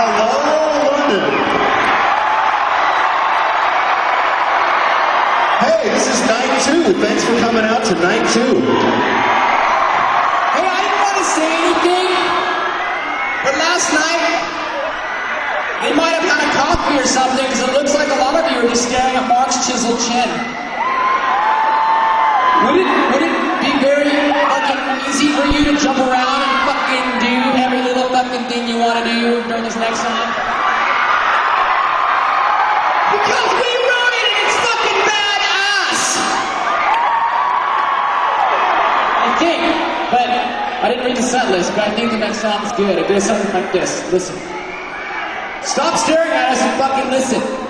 Hello, London. Hey, this is night two. Thanks for coming out to night two. Hey, I didn't want to say anything, but last night they might have had a coffee or something because it looks like a lot of you are just staring at Mark's chiseled chin. Would it, would it next song? Because we wrote it and it's fucking badass! I think, but I didn't read the set list, but I think the next song is good. It goes something like this. Listen. Stop staring at us and fucking listen.